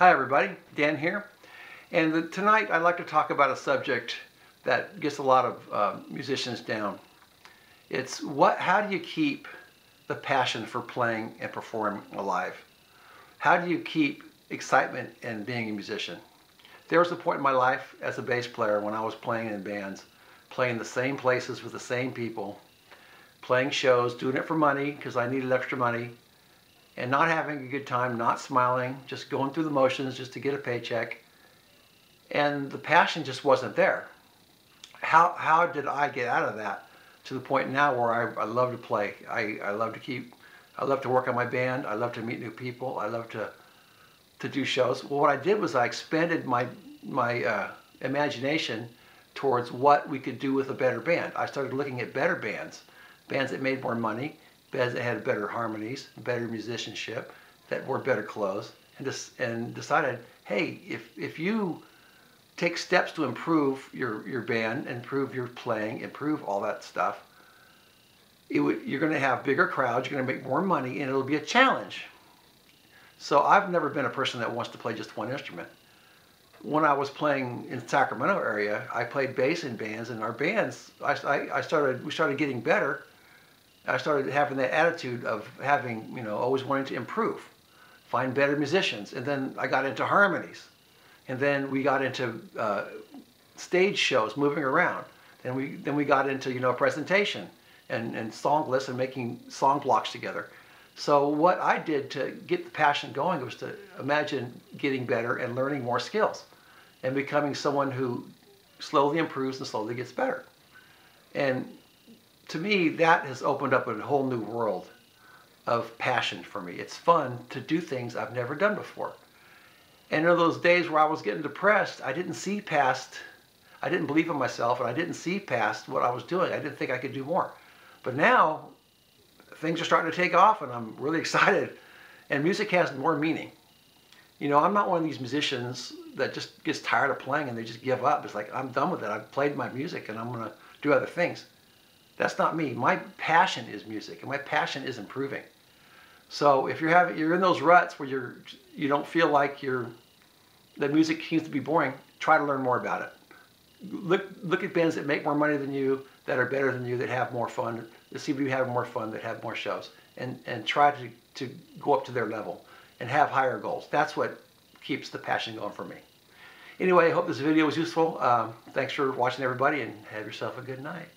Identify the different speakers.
Speaker 1: Hi everybody, Dan here. And the, tonight I'd like to talk about a subject that gets a lot of uh, musicians down. It's what, how do you keep the passion for playing and performing alive? How do you keep excitement in being a musician? There was a point in my life as a bass player when I was playing in bands, playing the same places with the same people, playing shows, doing it for money because I needed extra money, and not having a good time, not smiling, just going through the motions just to get a paycheck. And the passion just wasn't there. How, how did I get out of that to the point now where I, I love to play? I, I love to keep, I love to work on my band. I love to meet new people. I love to, to do shows. Well, what I did was I expanded my, my uh, imagination towards what we could do with a better band. I started looking at better bands, bands that made more money, that had better harmonies, better musicianship, that wore better clothes, and, just, and decided, hey, if, if you take steps to improve your, your band, improve your playing, improve all that stuff, you're going to have bigger crowds, you're going to make more money, and it'll be a challenge. So I've never been a person that wants to play just one instrument. When I was playing in the Sacramento area, I played bass in bands, and our bands, I, I started, we started getting better, I started having that attitude of having, you know, always wanting to improve, find better musicians. And then I got into harmonies. And then we got into uh, stage shows, moving around. And we, then we got into, you know, presentation and, and song lists and making song blocks together. So what I did to get the passion going was to imagine getting better and learning more skills and becoming someone who slowly improves and slowly gets better. And to me, that has opened up a whole new world of passion for me. It's fun to do things I've never done before. And in those days where I was getting depressed, I didn't see past, I didn't believe in myself and I didn't see past what I was doing. I didn't think I could do more. But now things are starting to take off and I'm really excited and music has more meaning. You know, I'm not one of these musicians that just gets tired of playing and they just give up. It's like, I'm done with it. I've played my music and I'm going to do other things. That's not me. My passion is music, and my passion is improving. So if you're having you're in those ruts where you're you don't feel like you're the music seems to be boring, try to learn more about it. Look look at bands that make more money than you, that are better than you, that have more fun, that seem to be having more fun, that have more shows, and and try to to go up to their level and have higher goals. That's what keeps the passion going for me. Anyway, I hope this video was useful. Um, thanks for watching, everybody, and have yourself a good night.